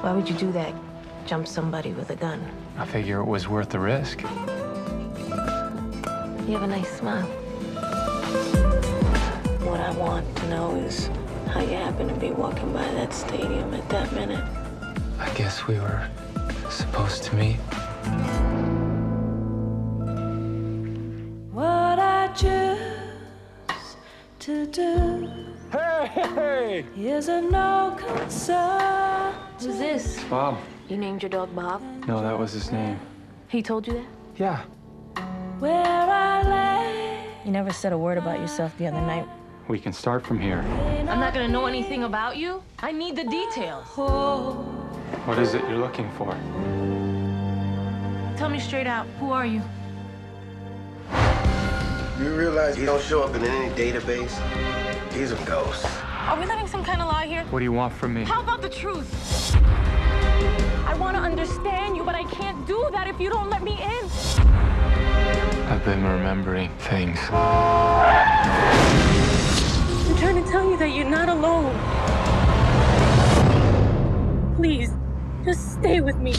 Why would you do that? Jump somebody with a gun? I figure it was worth the risk. You have a nice smile. What I want to know is how you happen to be walking by that stadium at that minute. I guess we were supposed to meet. What I choose to do Hey! hey is a no concern. Who's this? Bob. You named your dog Bob? No, that was his name. He told you that? Yeah. Where I lay. You never said a word about yourself the other night. We can start from here. I'm not gonna know anything about you. I need the details. What is it you're looking for? Tell me straight out, who are you? You realize he don't show up in any database? He's a ghost. Are we living some kind of lie here? What do you want from me? How about the truth? I want to understand you, but I can't do that if you don't let me in. I've been remembering things. I'm trying to tell you that you're not alone. Please, just stay with me.